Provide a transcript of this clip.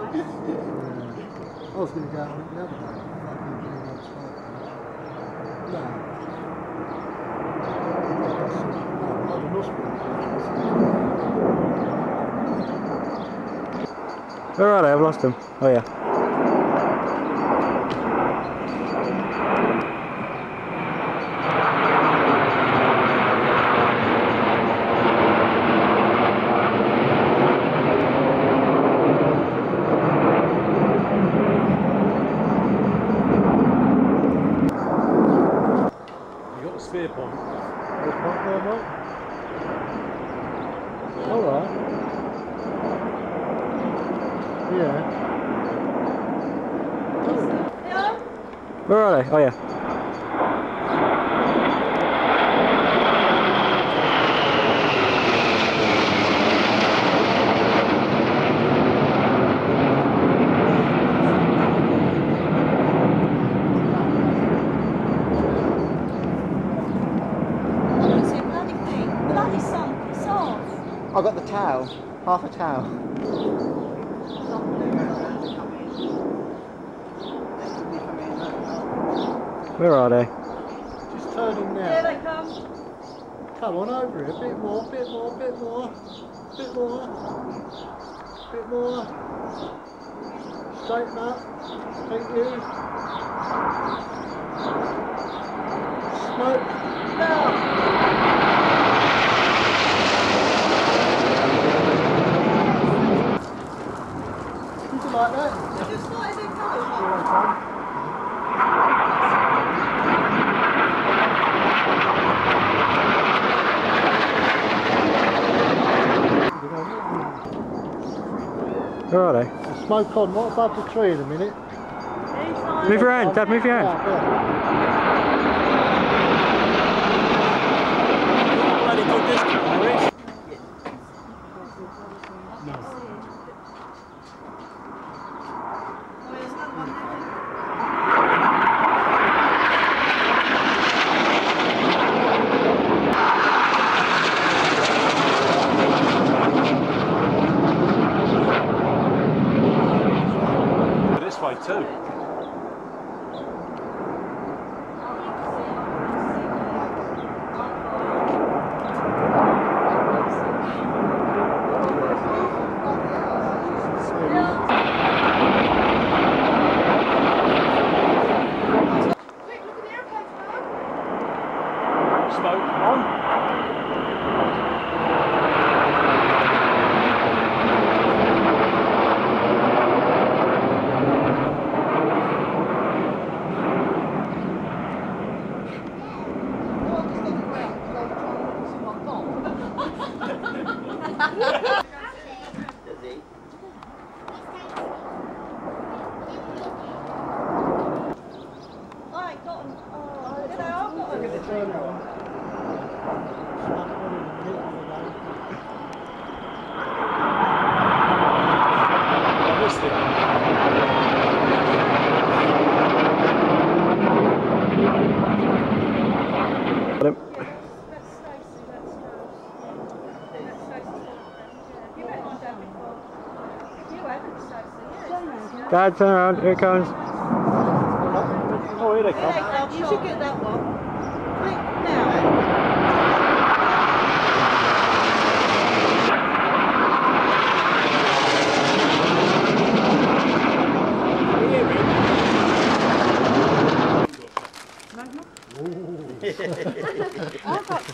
I was gonna go out the other Alright, I've lost him. Oh yeah. You got the point. There's one there, mate. All right. Yeah. Where are they? Oh yeah. I got the towel, half a towel. Where are they? Just turning now. Here now. they come. Come on over here. A bit more, bit more, bit more. Bit more. Bit more. Straighten up. Thank you. Smoke. Now. Keep it like that. Just started in colours. All right, Tom. Where are they? The smoke on, not above the tree in a minute. Move your hand, Dad, move your hand. Yeah, yeah. Bloody Smoke on. I ain't got 'em. Oh, you know, I've got 'em. Turn it on. Smoke on in the middle of the day. I missed it. Got him. That's Stacey, that's Joe. That's Stacey's boyfriend. Yeah. You met my dad before. You haven't, Stacey. Yeah. Dad, turn around. Here it comes. Oh, here they come. You should get that one. 何か。